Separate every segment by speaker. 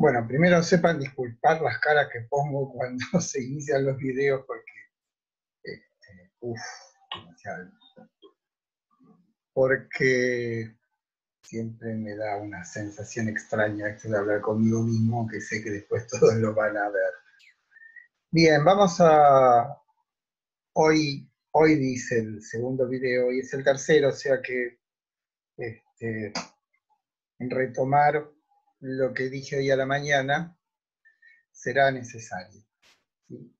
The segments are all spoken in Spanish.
Speaker 1: Bueno, primero sepan disculpar las caras que pongo cuando se inician los videos porque, este, uff. Porque siempre me da una sensación extraña esto de hablar conmigo mismo, que sé que después todos lo van a ver. Bien, vamos a... Hoy, hoy dice el segundo video y es el tercero, o sea que este, retomar lo que dije hoy a la mañana será necesario.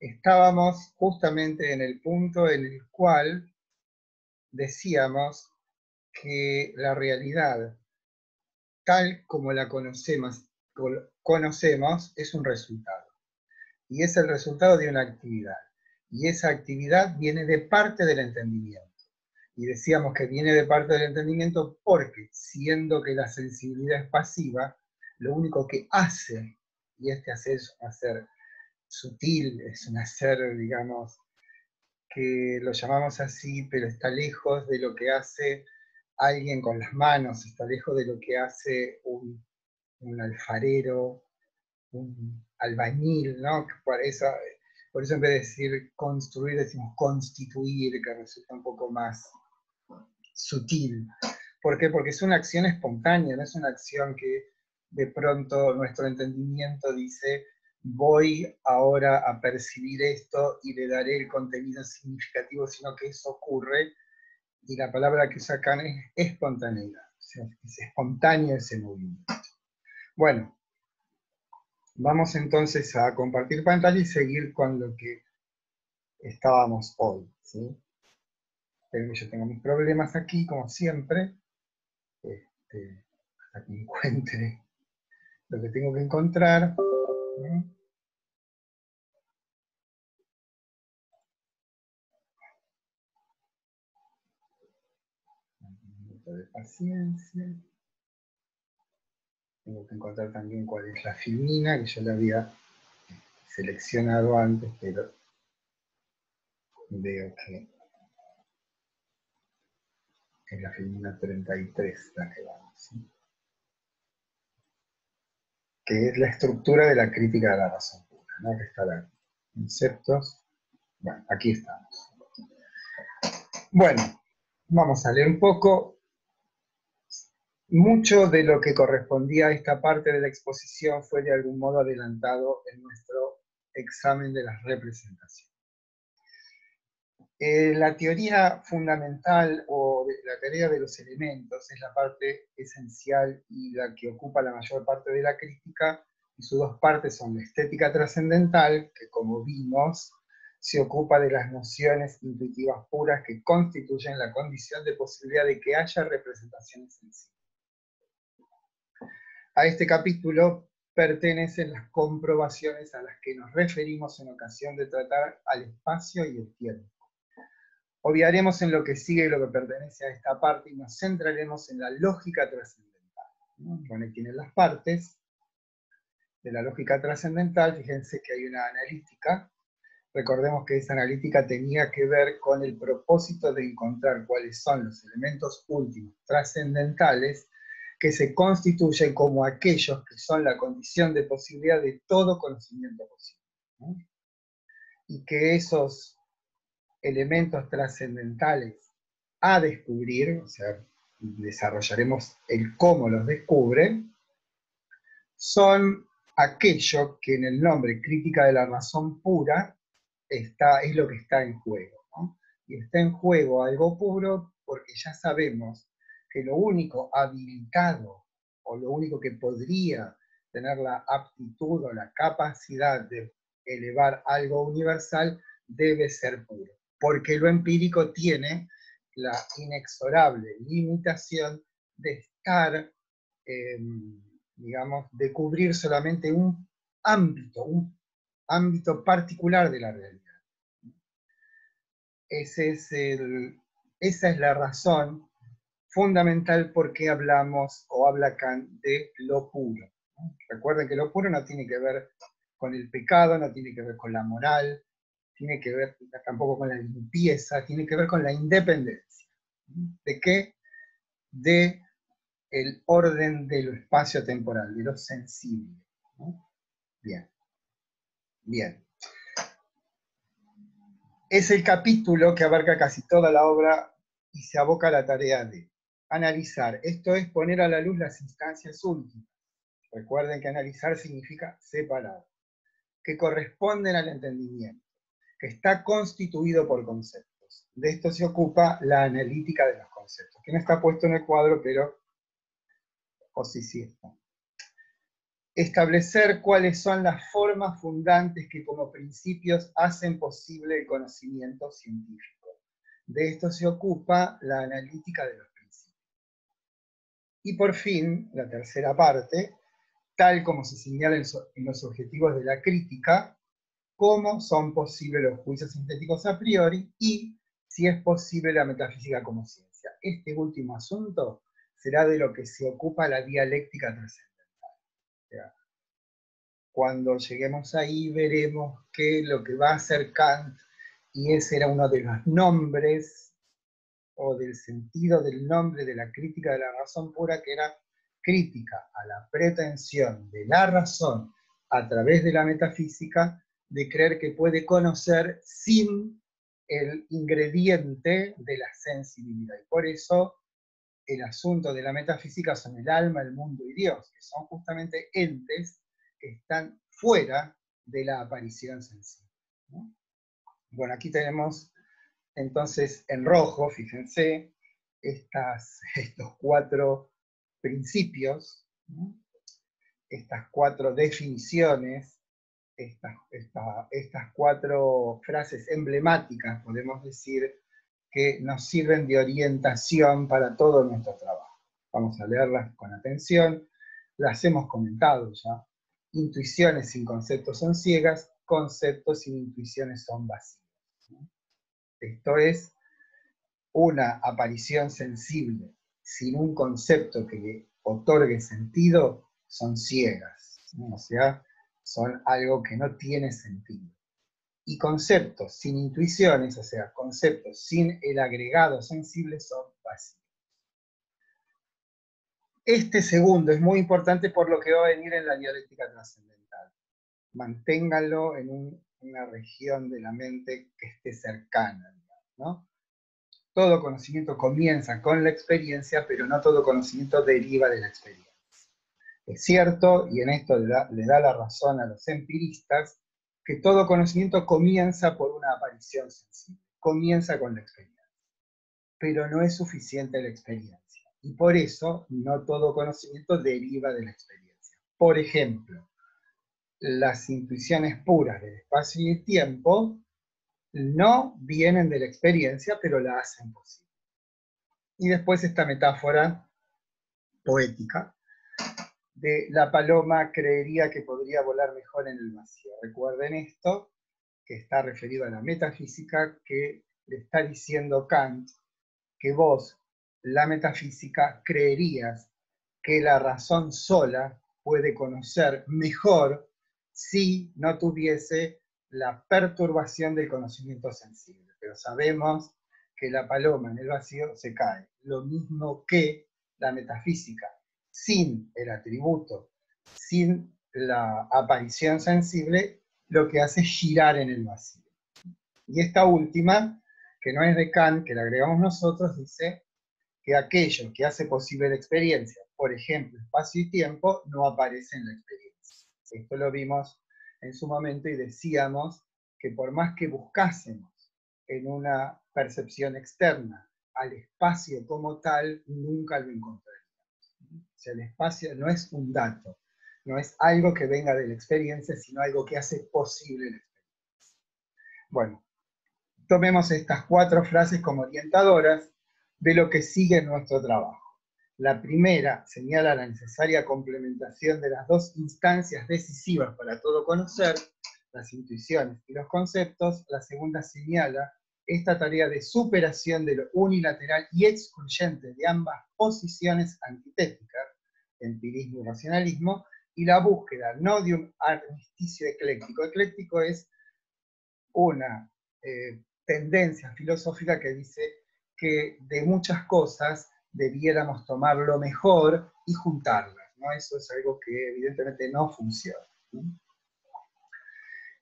Speaker 1: Estábamos justamente en el punto en el cual decíamos que la realidad tal como la conocemos, conocemos es un resultado. Y es el resultado de una actividad. Y esa actividad viene de parte del entendimiento. Y decíamos que viene de parte del entendimiento porque, siendo que la sensibilidad es pasiva, lo único que hace, y este hacer es un hacer sutil, es un hacer, digamos, que lo llamamos así, pero está lejos de lo que hace alguien con las manos, está lejos de lo que hace un, alfarero, un albañil, ¿no? Por eso, por eso en vez de decir construir, decimos constituir, que resulta un poco más sutil. ¿Por qué? Porque es una acción espontánea, no es una acción que de pronto nuestro entendimiento dice, voy ahora a percibir esto y le daré el contenido significativo, sino que eso ocurre y la palabra que sacan es espontaneidad, es espontáneo ese movimiento. Bueno, vamos entonces a compartir pantalla y seguir con lo que estábamos hoy. ¿sí? que yo tengo mis problemas aquí, como siempre, este, hasta que encuentre lo que tengo que encontrar. de paciencia. Tengo que encontrar también cuál es la filmina, que yo la había seleccionado antes, pero veo que es la filmina 33 la que vamos. Que es la estructura de la crítica de la razón pura, ¿no? que está la conceptos. Bueno, aquí estamos. Bueno, vamos a leer un poco mucho de lo que correspondía a esta parte de la exposición fue de algún modo adelantado en nuestro examen de las representaciones. Eh, la teoría fundamental o la teoría de los elementos es la parte esencial y la que ocupa la mayor parte de la crítica, y sus dos partes son la estética trascendental, que como vimos, se ocupa de las nociones intuitivas puras que constituyen la condición de posibilidad de que haya representaciones en sí. A este capítulo pertenecen las comprobaciones a las que nos referimos en ocasión de tratar al espacio y el tiempo. Obviaremos en lo que sigue y lo que pertenece a esta parte y nos centraremos en la lógica trascendental. Bueno, aquí tienen las partes de la lógica trascendental. Fíjense que hay una analítica. Recordemos que esa analítica tenía que ver con el propósito de encontrar cuáles son los elementos últimos trascendentales que se constituyen como aquellos que son la condición de posibilidad de todo conocimiento posible. Y que esos elementos trascendentales a descubrir, o sea, desarrollaremos el cómo los descubren, son aquello que en el nombre crítica de la razón pura está, es lo que está en juego. Y está en juego algo puro porque ya sabemos que lo único habilitado o lo único que podría tener la aptitud o la capacidad de elevar algo universal debe ser puro, porque lo empírico tiene la inexorable limitación de estar, em, digamos, de cubrir solamente un ámbito, un ámbito particular de la realidad. Esa es la razón fundamental porque hablamos o habla Kant de lo puro. Recuerden que lo puro no tiene que ver con el pecado, no tiene que ver con la moral, tiene que ver tampoco con la limpieza, tiene que ver con la independencia. ¿De qué? De el orden de lo espacio temporal, de lo sensible. Bien. Bien. Es el capítulo que abarca casi toda la obra y se aboca a la tarea de analizar, esto es poner a la luz las instancias últimas. Recuerden que analizar significa separar, que corresponden al entendimiento, que está constituido por conceptos. De esto se ocupa la analítica de los conceptos, que no está puesto en el cuadro, pero o sí, sí está. Establecer cuáles son las formas fundantes que como principios hacen posible el conocimiento científico. De esto se ocupa la analítica de los y por fin, la tercera parte, tal como se señala en los objetivos de la crítica, cómo son posibles los juicios sintéticos a priori y si es posible la metafísica como ciencia. Este último asunto será de lo que se ocupa la dialéctica trascendental. cuando lleguemos ahí veremos que lo que va a hacer Kant, y ese era uno de los nombres o del sentido del nombre de la crítica de la razón pura, que era crítica a la pretensión de la razón a través de la metafísica de creer que puede conocer sin el ingrediente de la sensibilidad. Y por eso el asunto de la metafísica son el alma, el mundo y Dios, que son justamente entes que están fuera de la aparición sensible. Bueno, aquí tenemos entonces, en rojo, fíjense, estos cuatro principios, estas cuatro definiciones, estas, cuatro frases emblemáticas, podemos decir, que nos sirven de orientación para todo nuestro trabajo. Vamos a leerlas con atención, las hemos comentado ya. Intuiciones sin conceptos son ciegas, conceptos sin intuiciones son vacíos. Esto es una aparición sensible sin un concepto que le otorgue sentido, son ciegas, o sea, son algo que no tiene sentido. Y conceptos sin intuiciones, o sea, conceptos sin el agregado sensible, son vacíos. Este segundo es muy importante por lo que va a venir en la dialéctica trascendental. Manténganlo en un una región de la mente que esté cercana. ¿no? Todo conocimiento comienza con la experiencia, pero no todo conocimiento deriva de la experiencia. Es cierto, y en esto le da, la razón a los empiristas, que todo conocimiento comienza por una aparición sensible, comienza con la experiencia. Pero no es suficiente la experiencia. Y por eso no todo conocimiento deriva de la experiencia. Por ejemplo, las intuiciones puras del espacio y el tiempo no vienen de la experiencia, pero la hacen posible. Y después esta metáfora poética de la paloma creería que podría volar mejor en el vacío. Recuerden esto, que está referido a la metafísica, que le está diciendo Kant que vos, la metafísica, creerías que la razón sola puede conocer mejor si no tuviese la perturbación del conocimiento sensible. Pero sabemos que la paloma en el vacío se cae, lo mismo que la metafísica, sin el atributo, sin la aparición sensible, lo que hace es girar en el vacío. Y esta última, que no es de Kant, que la agregamos nosotros, dice que aquello que hace posible la experiencia, por ejemplo, espacio y tiempo, no aparece en la experiencia. Esto lo vimos en su momento y decíamos que por más que buscásemos en una percepción externa al espacio como tal, nunca lo encontraríamos. O sea, el espacio no es un dato, no es algo que venga de la experiencia, sino algo que hace posible la experiencia. Bueno, tomemos estas cuatro frases como orientadoras de lo que sigue en nuestro trabajo. La primera señala la necesaria complementación de las dos instancias decisivas para todo conocer, las intuiciones y los conceptos. La segunda señala esta tarea de superación de lo unilateral y excluyente de ambas posiciones antitéticas, empirismo y racionalismo, y la búsqueda no de un armisticio ecléctico. Ecléctico es una eh, tendencia filosófica que dice que de muchas cosas debiéramos tomar lo mejor y juntarlas. ¿no? Eso es algo que evidentemente no funciona.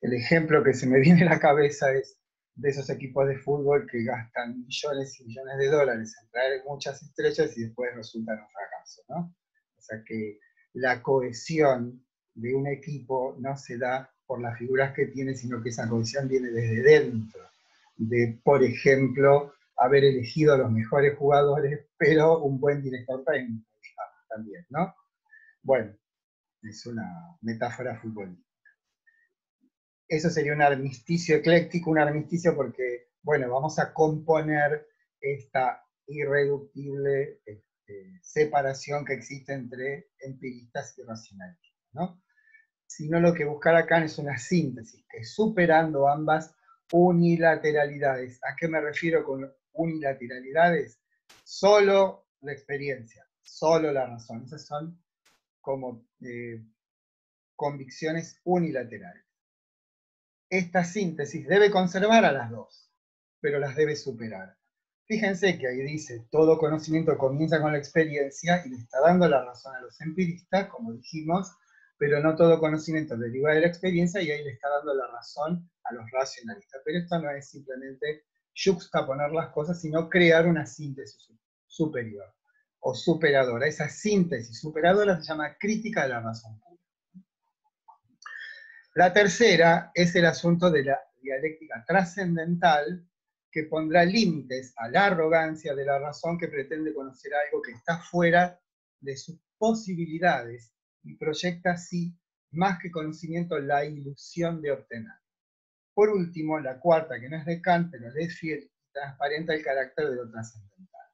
Speaker 1: El ejemplo que se me viene a la cabeza es de esos equipos de fútbol que gastan millones y millones de dólares en traer muchas estrellas y después resultan un fracaso, ¿no? O sea que la cohesión de un equipo no se da por las figuras que tiene, sino que esa cohesión viene desde dentro, de, por ejemplo, haber elegido a los mejores jugadores, pero un buen director técnico también, ¿no? Bueno, es una metáfora futbolística. Eso sería un armisticio ecléctico, un armisticio porque, bueno, vamos a componer esta irreductible este, separación que existe entre empiristas y racionalistas, ¿no? Sino lo que buscará Kant es una síntesis, que superando ambas unilateralidades. ¿A qué me refiero con unilateralidades? Solo la experiencia, solo la razón. Esas son como eh, convicciones unilaterales. Esta síntesis debe conservar a las dos, pero las debe superar. Fíjense que ahí dice, todo conocimiento comienza con la experiencia y le está dando la razón a los empiristas, como dijimos, pero no todo conocimiento deriva de la experiencia y ahí le está dando la razón a los racionalistas. Pero esto no es simplemente juxtaponer las cosas, sino crear una síntesis superior o superadora. Esa síntesis superadora se llama crítica de la razón pura. La tercera es el asunto de la dialéctica trascendental que pondrá límites a la arrogancia de la razón que pretende conocer algo que está fuera de sus posibilidades y proyecta así, más que conocimiento, la ilusión de obtener. Por último, la cuarta, que no es de Kant, pero es fiel y transparente el carácter de lo trascendental.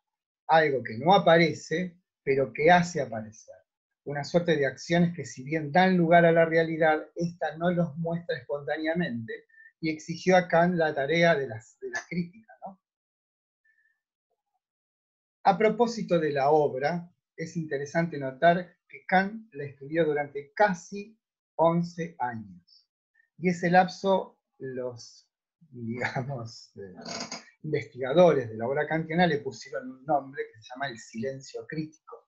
Speaker 1: Algo que no aparece, pero que hace aparecer. Una suerte de acciones que si bien dan lugar a la realidad, esta no los muestra espontáneamente y exigió a Kant la tarea de, de la crítica. A propósito de la obra, es interesante notar que Kant la escribió durante casi 11 años. Y ese lapso los, digamos, eh, investigadores de la obra kantiana le pusieron un nombre que se llama el silencio crítico,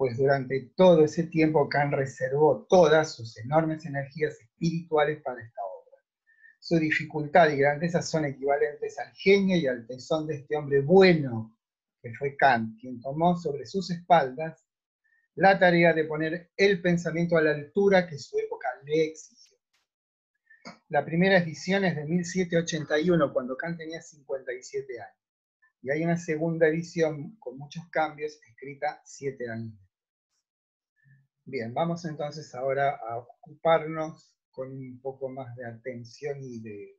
Speaker 1: pues durante todo ese tiempo Kant reservó todas sus enormes energías espirituales para esta obra. Su dificultad y grandeza son equivalentes al genio y al tesón de este hombre bueno, que fue Kant, quien tomó sobre sus espaldas la tarea de poner el pensamiento a la altura que su época le exigió. La primera edición es de 1781, cuando Kant tenía 57 años. Y hay una segunda edición con muchos cambios, escrita siete años Bien, vamos entonces ahora a ocuparnos con un poco más de atención y de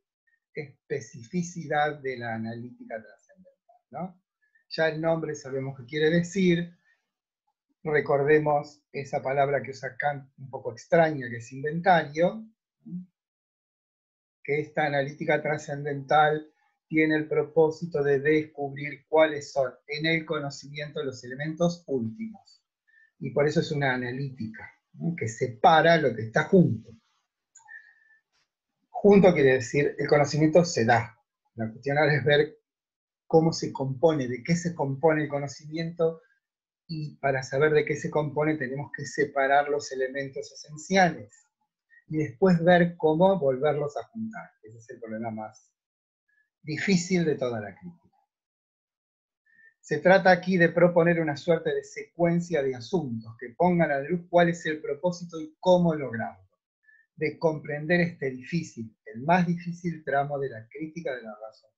Speaker 1: especificidad de la analítica trascendental. Ya el nombre sabemos qué quiere decir, recordemos esa palabra que usa Kant un poco extraña, que es inventario, que esta analítica trascendental tiene el propósito de descubrir cuáles son en el conocimiento los elementos últimos. Y por eso es una analítica, que separa lo que está junto. Junto quiere decir, el conocimiento se da. La cuestión ahora es ver cómo se compone, de qué se compone el conocimiento y para saber de qué se compone tenemos que separar los elementos esenciales y después ver cómo volverlos a juntar. Ese es el problema más difícil de toda la crítica. Se trata aquí de proponer una suerte de secuencia de asuntos que pongan a la luz cuál es el propósito y cómo lograrlo, de comprender este difícil, el más difícil tramo de la crítica de la razón.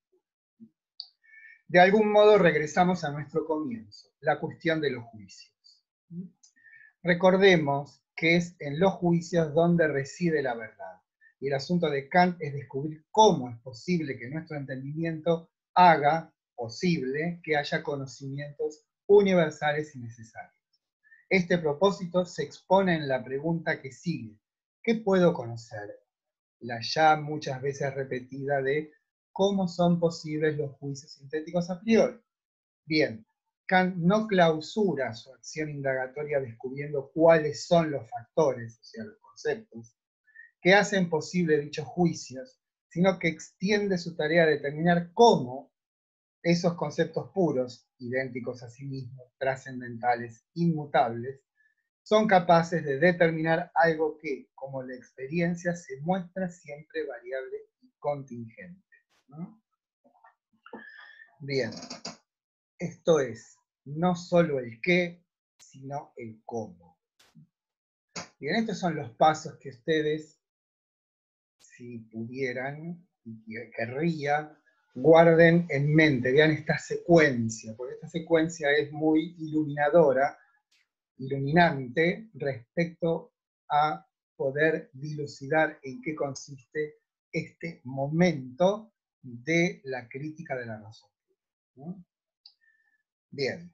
Speaker 1: De algún modo regresamos a nuestro comienzo, la cuestión de los juicios. Recordemos que es en los juicios donde reside la verdad. Y el asunto de Kant es descubrir cómo es posible que nuestro entendimiento haga posible que haya conocimientos universales y necesarios. Este propósito se expone en la pregunta que sigue. ¿Qué puedo conocer? La ya muchas veces repetida de cómo son posibles los juicios sintéticos a priori. Bien, Kant no clausura su acción indagatoria descubriendo cuáles son los factores, o sea, los conceptos, que hacen posible dichos juicios, sino que extiende su tarea a determinar cómo esos conceptos puros, idénticos a sí mismos, trascendentales, inmutables, son capaces de determinar algo que, como la experiencia, se muestra siempre variable y contingente. Bien, esto es no solo el qué, sino el cómo. Bien, estos son los pasos que ustedes, si pudieran y querrían, guarden en mente, vean esta secuencia, porque esta secuencia es muy iluminadora, iluminante respecto a poder dilucidar en qué consiste este momento de la crítica de la razón. Bien,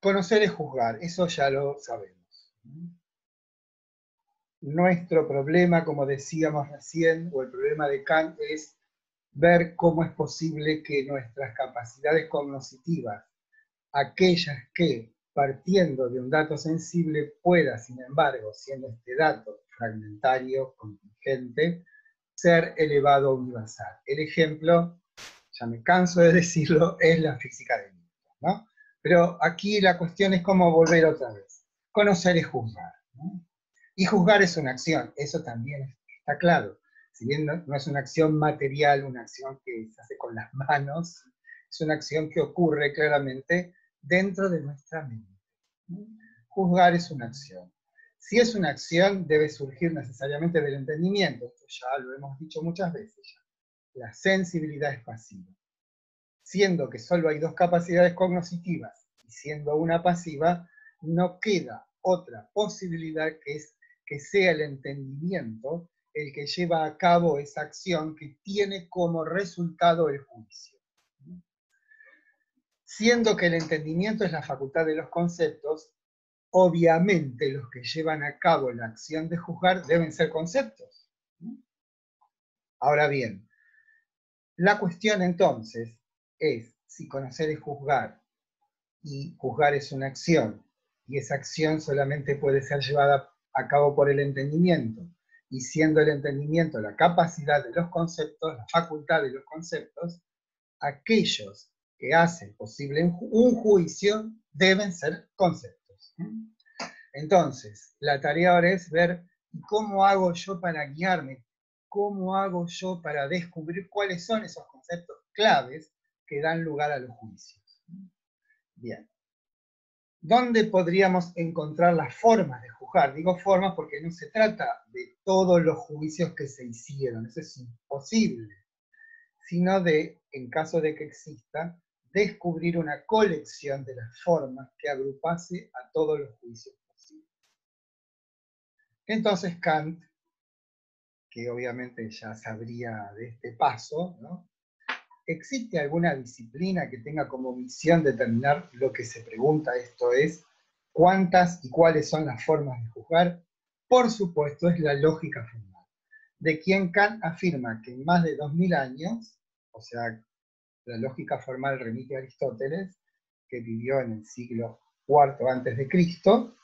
Speaker 1: conocer es juzgar, eso ya lo sabemos. Nuestro problema, como decíamos recién, o el problema de Kant es ver cómo es posible que nuestras capacidades cognitivas, aquellas que, partiendo de un dato sensible, pueda, sin embargo, siendo este dato fragmentario, contingente, ser elevado a universal. El ejemplo, ya me canso de decirlo, es la física de Newton. ¿no? Pero aquí la cuestión es cómo volver otra vez. Conocer es juzgar. Y juzgar es una acción, eso también está claro si bien no, es una acción material, una acción que se hace con las manos, es una acción que ocurre claramente dentro de nuestra mente. Juzgar es una acción. Si es una acción, debe surgir necesariamente del entendimiento, esto ya lo hemos dicho muchas veces ya. La sensibilidad es pasiva. Siendo que solo hay dos capacidades cognitivas y siendo una pasiva, no queda otra posibilidad que es que sea el entendimiento el que lleva a cabo esa acción que tiene como resultado el juicio. Siendo que el entendimiento es la facultad de los conceptos, obviamente los que llevan a cabo la acción de juzgar deben ser conceptos. Ahora bien, la cuestión entonces es si conocer es juzgar y juzgar es una acción y esa acción solamente puede ser llevada a cabo por el entendimiento y siendo el entendimiento la capacidad de los conceptos, la facultad de los conceptos, aquellos que hacen posible un juicio deben ser conceptos. Entonces, la tarea ahora es ver cómo hago yo para guiarme, cómo hago yo para descubrir cuáles son esos conceptos claves que dan lugar a los juicios. Bien. ¿Dónde podríamos encontrar las formas de juzgar? Digo formas porque no se trata de todos los juicios que se hicieron, eso es imposible, sino de, en caso de que exista, descubrir una colección de las formas que agrupase a todos los juicios posibles. Entonces Kant, que obviamente ya sabría de este paso, ¿no? ¿Existe alguna disciplina que tenga como misión determinar lo que se pregunta, esto es, cuántas y cuáles son las formas de juzgar? Por supuesto, es la lógica formal, de quien Kant afirma que en más de 2000 años, o sea, la lógica formal remite a Aristóteles, que vivió en el siglo IV antes de Cristo,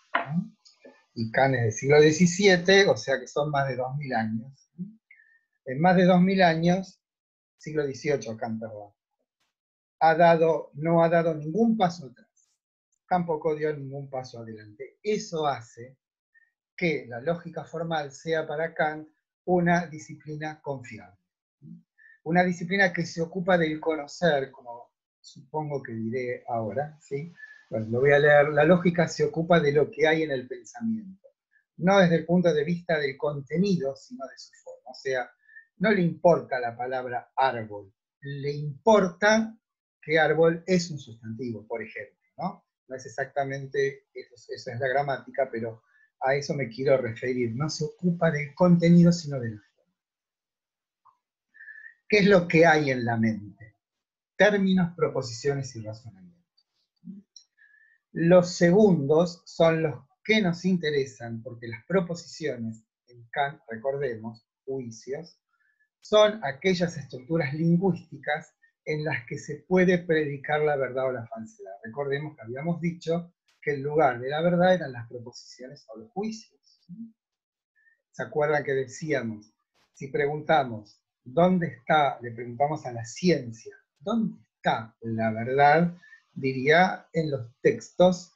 Speaker 1: y Kant es del siglo XVII, o sea que son más de 2000 años. En más de 2000 años, siglo XVIII, Kant, ha dado, no ha dado ningún paso atrás, tampoco dio ningún paso adelante. Eso hace que la lógica formal sea para Kant una disciplina confiable. Una disciplina que se ocupa del conocer, como supongo que diré ahora, ¿sí? Lo voy a leer. La lógica se ocupa de lo que hay en el pensamiento, no desde el punto de vista del contenido, sino de su forma. O sea, no le importa la palabra árbol, le importa que árbol es un sustantivo, por ejemplo, ¿no? No es exactamente, eso, es la gramática, pero a eso me quiero referir. No se ocupa del contenido, sino de la forma. ¿Qué es lo que hay en la mente? Términos, proposiciones y razonamientos. Los segundos son los que nos interesan, porque las proposiciones, en Kant, recordemos, juicios, son aquellas estructuras lingüísticas en las que se puede predicar la verdad o la falsedad. Recordemos que habíamos dicho que el lugar de la verdad eran las proposiciones o los juicios. ¿Se acuerdan que decíamos, si preguntamos, ¿dónde está? Le preguntamos a la ciencia, ¿dónde está la verdad? Diría en los textos,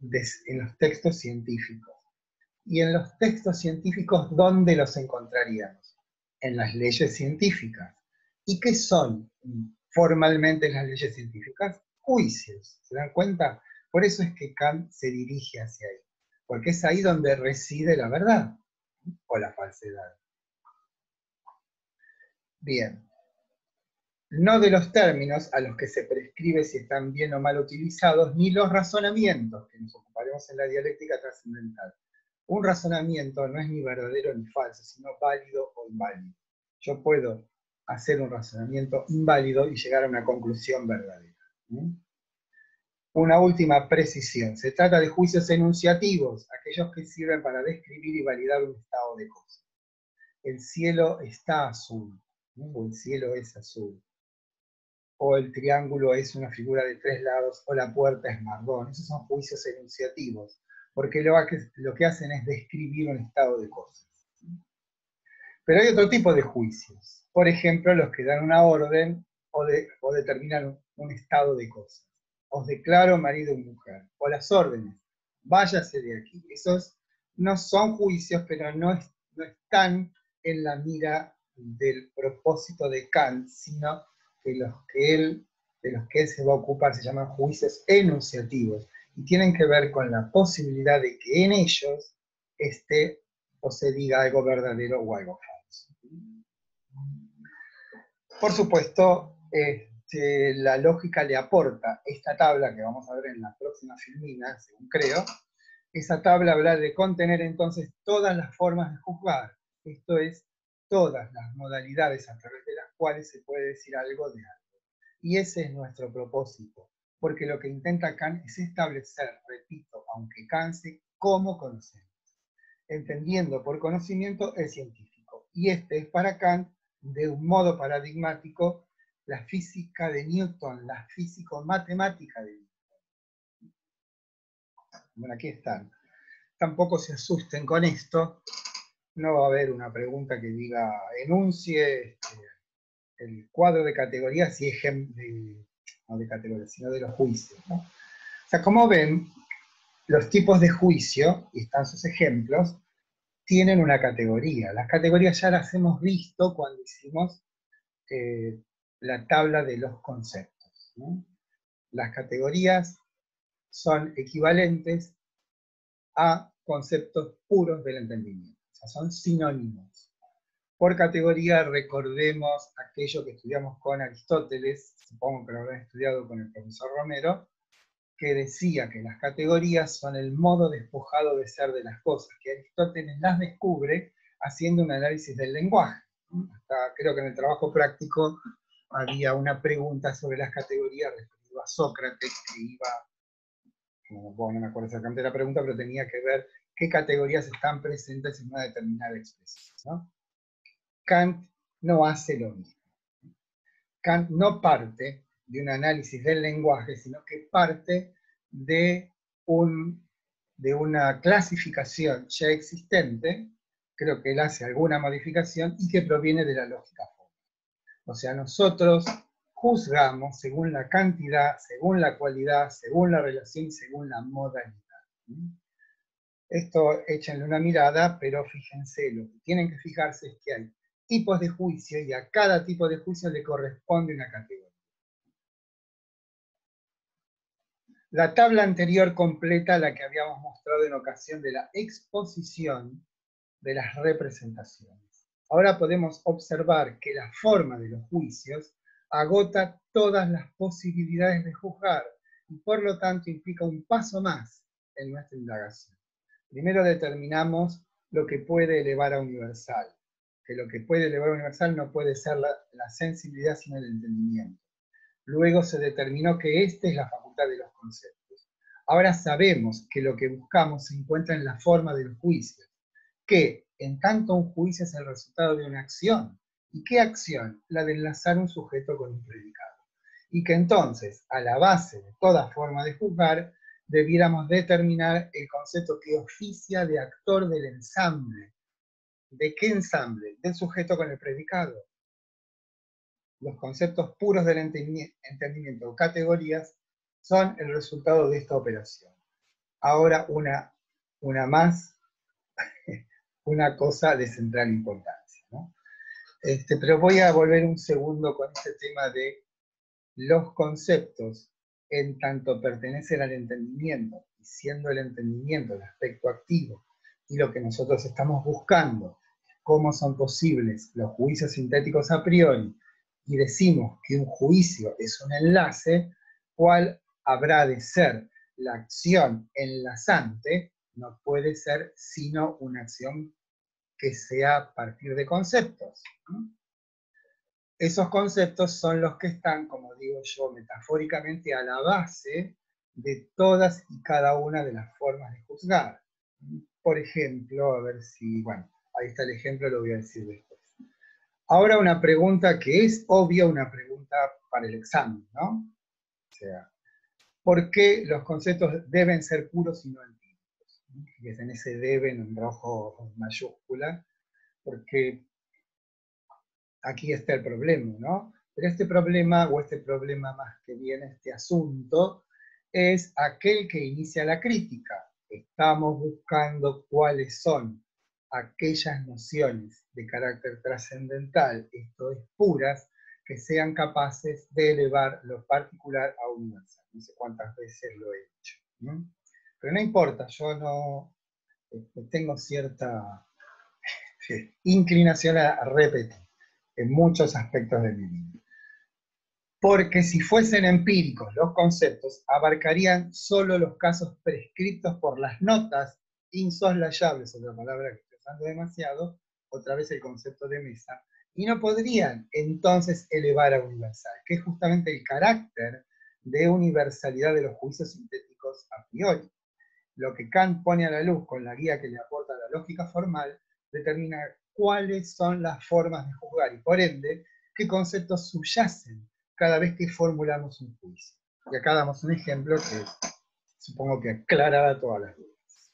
Speaker 1: en los textos científicos. Y en los textos científicos, ¿dónde los encontraríamos? En las leyes científicas. ¿Y qué son formalmente las leyes científicas? Juicios. ¿Se dan cuenta? Por eso es que Kant se dirige hacia ahí. Porque es ahí donde reside la verdad o la falsedad. Bien. No de los términos a los que se prescribe si están bien o mal utilizados, ni los razonamientos, que nos ocuparemos en la dialéctica trascendental. Un razonamiento no es ni verdadero ni falso, sino válido o inválido. Yo puedo hacer un razonamiento inválido y llegar a una conclusión verdadera. Una última precisión. Se trata de juicios enunciativos, aquellos que sirven para describir y validar un estado de cosas. El cielo está azul, o el cielo es azul, o el triángulo es una figura de tres lados, o la puerta es marrón. Esos son juicios enunciativos, porque lo que, lo que hacen es describir un estado de cosas. Pero hay otro tipo de juicios, por ejemplo, los que dan una orden o, o determinan un estado de cosas. Os declaro marido y mujer, o las órdenes, váyase de aquí. Esos no son juicios, pero no, no están en la mira del propósito de Kant, sino que los que él, de los que él se va a ocupar se llaman juicios enunciativos y tienen que ver con la posibilidad de que en ellos esté o se diga algo verdadero o algo falso. Por supuesto, este, la lógica le aporta esta tabla que vamos a ver en la próxima filmina, según creo. Esa tabla habla de contener entonces todas las formas de juzgar. Esto es, todas las modalidades a través de las cuales se puede decir algo de algo. Y ese es nuestro propósito, porque lo que intenta Kant es establecer, repito, aunque canse, cómo conocemos, entendiendo por conocimiento el científico. Y este es para Kant, de un modo paradigmático, la física de Newton, la físico-matemática de Newton. Bueno, aquí están. Tampoco se asusten con esto, no va a haber una pregunta que diga enuncie este, el cuadro de categorías y ejemplo, no de categorías, sino de los juicios. O sea, como ven, los tipos de juicio, y están sus ejemplos, tienen una categoría. Las categorías ya las hemos visto cuando hicimos eh, la tabla de los conceptos. Las categorías son equivalentes a conceptos puros del entendimiento son sinónimos. Por categoría, recordemos aquello que estudiamos con Aristóteles, supongo que lo habrán estudiado con el profesor Romero, que decía que las categorías son el modo despojado de ser de las cosas, que Aristóteles las descubre haciendo un análisis del lenguaje. creo que en el trabajo práctico había una pregunta sobre las categorías respecto a Sócrates, que iba, bueno, no me acuerdo exactamente la pregunta, pero tenía que ver qué categorías están presentes en una determinada expresión. Kant no hace lo mismo. Kant no parte de un análisis del lenguaje, sino que parte de, un, de una clasificación ya existente, creo que él hace alguna modificación, y que proviene de la lógica. O sea, nosotros juzgamos según la cantidad, según la cualidad, según la relación y según la modalidad. Esto échenle una mirada, pero fíjense, lo que tienen que fijarse es que hay tipos de juicio y a cada tipo de juicio le corresponde una categoría. La tabla anterior completa la que habíamos mostrado en ocasión de la exposición de las representaciones. Ahora podemos observar que la forma de los juicios agota todas las posibilidades de juzgar y por lo tanto implica un paso más en nuestra indagación. Primero determinamos lo que puede elevar a universal, que lo que puede elevar universal no puede ser la, sensibilidad sino el entendimiento. Luego se determinó que esta es la facultad de los conceptos. Ahora sabemos que lo que buscamos se encuentra en la forma del juicio, que en tanto un juicio es el resultado de una acción. ¿Y qué acción? La de enlazar un sujeto con un predicado. Y que entonces, a la base de toda forma de juzgar, debiéramos determinar el concepto que oficia de actor del ensamble. ¿De qué ensamble? Del sujeto con el predicado. Los conceptos puros del entendimiento o categorías son el resultado de esta operación. Ahora una, una más una cosa de central importancia. Este, pero voy a volver un segundo con este tema de los conceptos, en tanto pertenecen al entendimiento, y siendo el entendimiento el aspecto activo, y lo que nosotros estamos buscando, cómo son posibles los juicios sintéticos a priori, y decimos que un juicio es un enlace, ¿cuál habrá de ser la acción enlazante? No puede ser sino una acción que sea a partir de conceptos. Esos conceptos son los que están, como digo yo metafóricamente, a la base de todas y cada una de las formas de juzgar. Por ejemplo, a ver si, bueno, ahí está el ejemplo, lo voy a decir después. Ahora una pregunta que es obvia, una pregunta para el examen, ¿no? O sea, ¿por qué los conceptos deben ser puros y no empíricos? Fíjense en ese deben en rojo mayúscula, porque aquí está el problema, ¿no? Pero este problema, o este problema más que bien, este asunto, es aquel que inicia la crítica. Estamos buscando cuáles son aquellas nociones de carácter trascendental, esto es puras, que sean capaces de elevar lo particular a universal. No sé cuántas veces lo he hecho. Pero no importa, yo no este, tengo cierta inclinación a repetir en muchos aspectos de mi vida. Porque si fuesen empíricos los conceptos, abarcarían solo los casos prescritos por las notas insoslayables, otra palabra que estoy usando demasiado, otra vez el concepto de mesa, y no podrían entonces elevar a universal, que es justamente el carácter de universalidad de los juicios sintéticos a priori. Lo que Kant pone a la luz con la guía que le aporta la lógica formal, determina cuáles son las formas de juzgar y por ende qué conceptos subyacen cada vez que formulamos un juicio. Y acá damos un ejemplo que supongo que aclarará todas las dudas.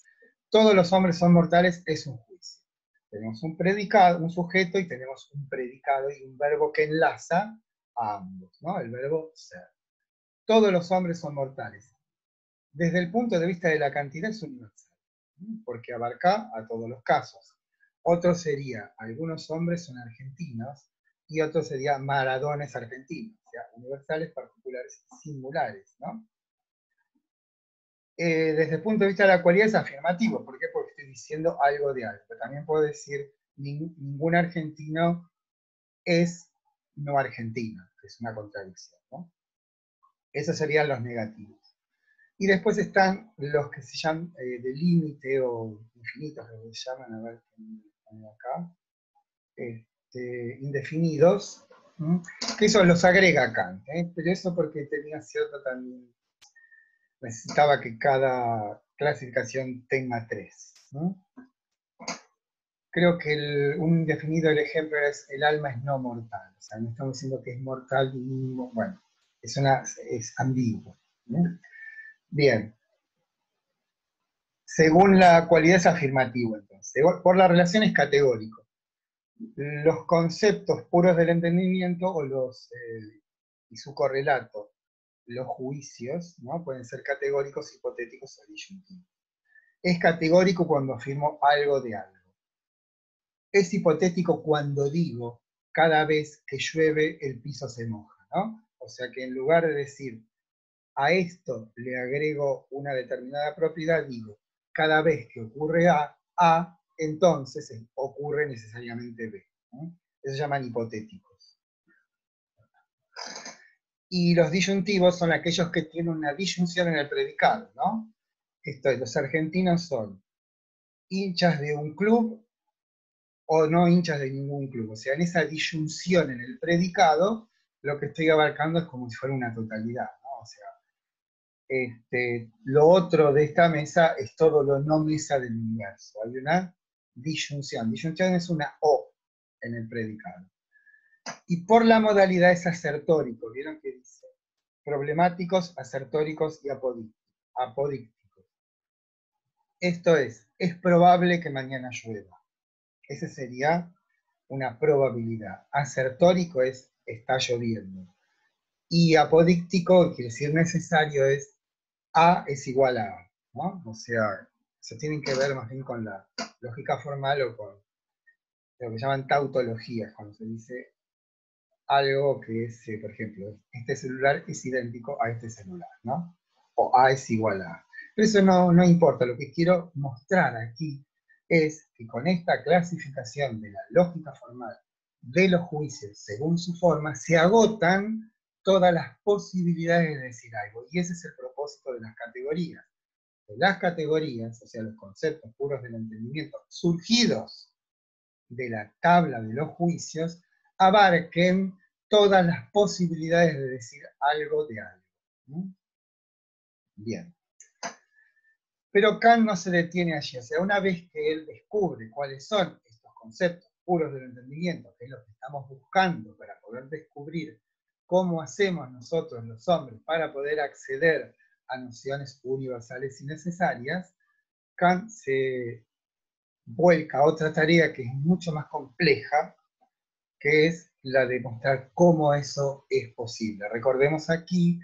Speaker 1: Todos los hombres son mortales es un juicio. Tenemos un predicado, un sujeto y tenemos un predicado y un verbo que enlaza a ambos, ¿no? El verbo ser. Todos los hombres son mortales. Desde el punto de vista de la cantidad es universal, porque abarca a todos los casos. Otro sería, algunos hombres son argentinos, y otro sería maradones argentinos, o sea, universales, particulares singulares, ¿no? Eh, desde el punto de vista de la cualidad es afirmativo, ¿por qué? Porque estoy diciendo algo de algo. También puedo decir, ningún argentino es no argentino, que es una contradicción, ¿no? Esos serían los negativos. Y después están los que se llaman eh, de límite o infinitos, que se llaman, a ver, acá, este, indefinidos, que eso los agrega Kant, ¿eh? pero eso porque tenía cierto también, necesitaba que cada clasificación tenga tres. Creo que un indefinido, el ejemplo es el alma es no mortal, o sea, no estamos diciendo que es mortal, bueno, es, una, es ambiguo. Bien, según la cualidad es afirmativo, entonces. Por la relación es categórico. Los conceptos puros del entendimiento o los, eh, y su correlato, los juicios, ¿no? pueden ser categóricos, hipotéticos o disyuntivos. Es categórico cuando afirmo algo de algo. Es hipotético cuando digo, cada vez que llueve el piso se moja, ¿no? O sea que en lugar de decir, a esto le agrego una determinada propiedad, digo, cada vez que ocurre A, A, entonces ocurre necesariamente B. Eso se llaman hipotéticos. Y los disyuntivos son aquellos que tienen una disyunción en el predicado, ¿no? Esto es, los argentinos son hinchas de un club o no hinchas de ningún club. O sea, en esa disyunción en el predicado, lo que estoy abarcando es como si fuera una totalidad, ¿no? O sea, este, lo otro de esta mesa es todo lo no mesa del universo. Hay una disyunción. Disyunción es una O en el predicado. Y por la modalidad es asertórico. ¿Vieron qué dice? Problemáticos, asertóricos y apodícticos. Esto es, es probable que mañana llueva. Esa sería una probabilidad. Asertórico es, está lloviendo. Y apodíctico, quiere decir necesario, es a es igual a A, ¿no? O sea, se tienen que ver más bien con la lógica formal o con lo que llaman tautologías, cuando se dice algo que es, eh, por ejemplo, este celular es idéntico a este celular, ¿no? O A es igual a Pero eso no, no importa, lo que quiero mostrar aquí es que con esta clasificación de la lógica formal de los juicios según su forma, se agotan todas las posibilidades de decir algo. Y ese es el propósito de las categorías. Las categorías, o sea, los conceptos puros del entendimiento, surgidos de la tabla de los juicios, abarquen todas las posibilidades de decir algo de algo. Bien. Pero Kant no se detiene allí. O sea, una vez que él descubre cuáles son estos conceptos puros del entendimiento, que es lo que estamos buscando para poder descubrir cómo hacemos nosotros los hombres para poder acceder a nociones universales y necesarias, Kant se vuelca a otra tarea que es mucho más compleja, que es la de mostrar cómo eso es posible. Recordemos aquí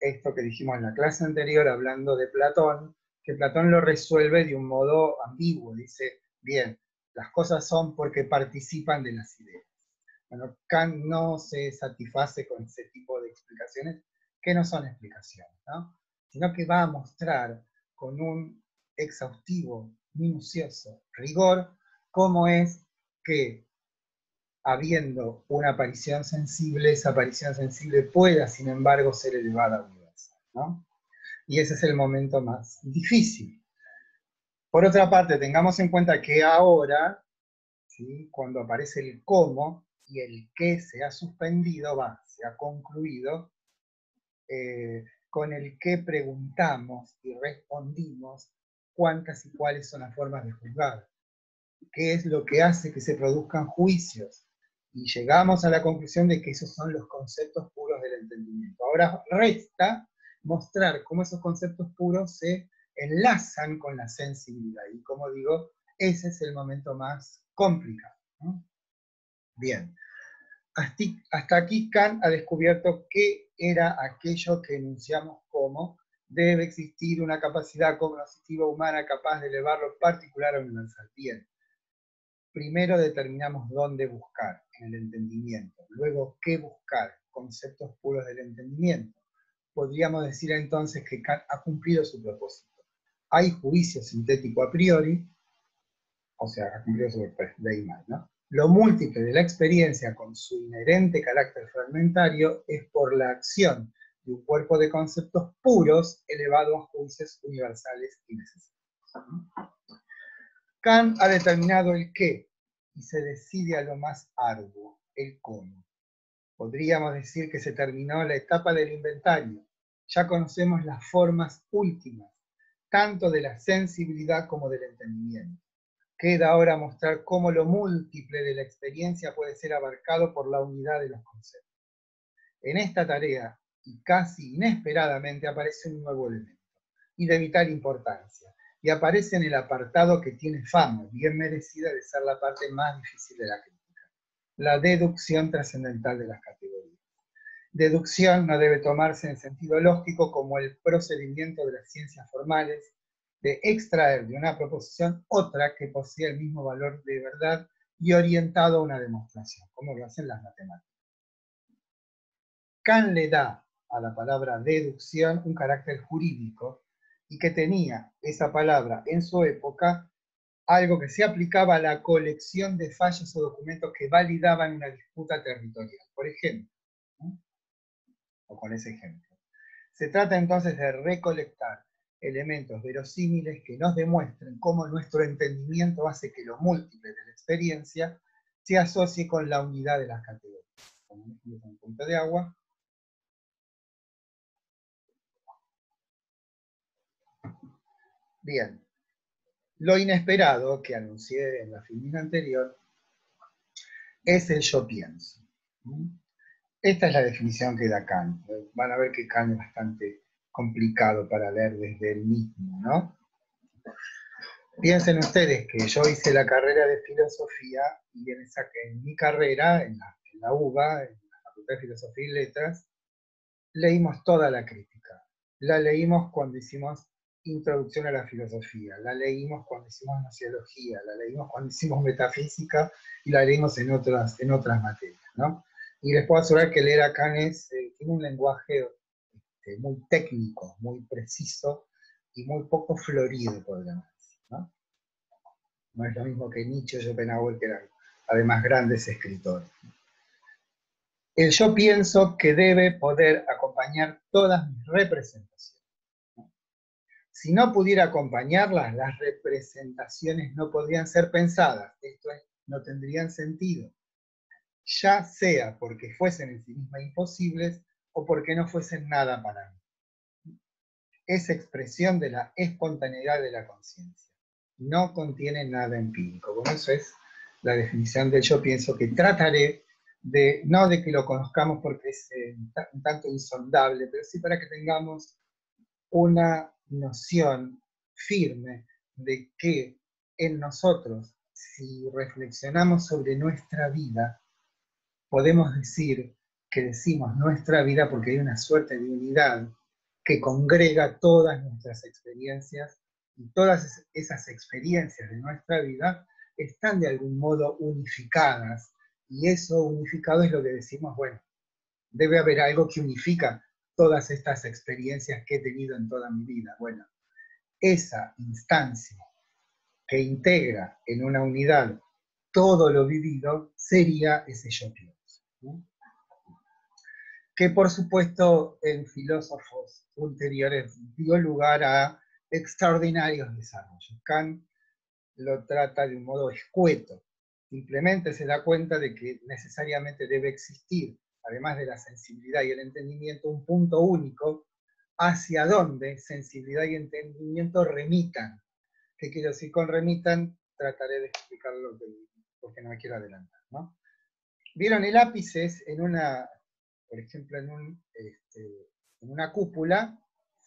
Speaker 1: esto que dijimos en la clase anterior hablando de Platón, que Platón lo resuelve de un modo ambiguo. Dice, bien, las cosas son porque participan de las ideas. Bueno, Kant no se satisface con ese tipo de explicaciones, que no son explicaciones, sino que va a mostrar con un exhaustivo, minucioso rigor cómo es que habiendo una aparición sensible, esa aparición sensible pueda, sin embargo, ser elevada a universal. Y ese es el momento más difícil. Por otra parte, tengamos en cuenta que ahora, cuando aparece el cómo y el qué se ha suspendido, va, se ha concluido, eh, con el que preguntamos y respondimos cuántas y cuáles son las formas de juzgar, qué es lo que hace que se produzcan juicios, y llegamos a la conclusión de que esos son los conceptos puros del entendimiento. Ahora resta mostrar cómo esos conceptos puros se enlazan con la sensibilidad. Y como digo, ese es el momento más complicado. Bien, hasta aquí Kant ha descubierto qué era aquello que enunciamos como debe existir una capacidad cognitiva humana capaz de elevar lo particular a universal. Bien, primero determinamos dónde buscar, en el entendimiento. Luego, ¿qué buscar? Conceptos puros del entendimiento. Podríamos decir entonces que Kant ha cumplido su propósito hay juicio sintético a priori, o sea, ha cumplido su Deiman, ¿no? Lo múltiple de la experiencia con su inherente carácter fragmentario es por la acción de un cuerpo de conceptos puros elevado a juicios universales y necesarios. Kant ha determinado el qué y se decide a lo más arduo, el cómo. Podríamos decir que se terminó la etapa del inventario. Ya conocemos las formas últimas tanto de la sensibilidad como del entendimiento. Queda ahora mostrar cómo lo múltiple de la experiencia puede ser abarcado por la unidad de los conceptos. En esta tarea, y casi inesperadamente, aparece un nuevo elemento, y de vital importancia, y aparece en el apartado que tiene fama, bien merecida de ser la parte más difícil de la crítica, la deducción trascendental de las categorías. Deducción no debe tomarse en sentido lógico como el procedimiento de las ciencias formales de extraer de una proposición otra que posee el mismo valor de verdad y orientado a una demostración, como lo hacen las matemáticas. Kant le da a la palabra deducción un carácter jurídico y que tenía esa palabra en su época algo que se aplicaba a la colección de fallos o documentos que validaban una disputa territorial. Por ejemplo, o con ese ejemplo. Se trata entonces de recolectar elementos verosímiles que nos demuestren cómo nuestro entendimiento hace que lo múltiple de la experiencia se asocie con la unidad de las categorías. un punto de agua. Bien, lo inesperado que anuncié en la filmina anterior es el yo pienso. Esta es la definición que da Kant. Van a ver que Kant es bastante complicado para leer desde él mismo, ¿no? Piensen ustedes que yo hice la carrera de filosofía y en, esa, en mi carrera, en la, en UBA, en la Facultad de Filosofía y Letras, leímos toda la crítica. La leímos cuando hicimos Introducción a la filosofía, la leímos cuando hicimos nociología, la leímos cuando hicimos metafísica y la leímos en otras, en otras materias, ¿no? Y les puedo asegurar que leer a Kant eh, tiene un lenguaje este, muy técnico, muy preciso y muy poco florido, podríamos decir, ¿no? No es lo mismo que Nietzsche y Schopenhauer, que eran además grandes escritores. El yo pienso que debe poder acompañar todas mis representaciones si no pudiera acompañarlas, las representaciones no podrían ser pensadas, esto es, no tendrían sentido, ya sea porque fuesen en sí mismas imposibles o porque no fuesen nada para mí. Es expresión de la espontaneidad de la conciencia, no contiene nada empírico. Bueno, eso es la definición del yo pienso que trataré de, no de que lo conozcamos porque es eh, un tanto insondable, pero sí para que tengamos una noción firme de que en nosotros, si reflexionamos sobre nuestra vida, podemos decir que decimos nuestra vida porque hay una suerte de unidad que congrega todas nuestras experiencias y todas esas experiencias de nuestra vida están de algún modo unificadas y eso unificado es lo que decimos, bueno, debe haber algo que unifica todas estas experiencias que he tenido en toda mi vida. Bueno, esa instancia que integra en una unidad todo lo vivido sería ese yo. Que por supuesto en filósofos ulteriores dio lugar a extraordinarios desarrollos. Kant lo trata de un modo escueto, simplemente se da cuenta de que necesariamente debe existir además de la sensibilidad y el entendimiento, un punto único hacia donde sensibilidad y entendimiento remitan. ¿Qué quiero decir con remitan? Trataré de explicarlo porque no me quiero adelantar. ¿Vieron el ápice en una, por ejemplo, en, este, una cúpula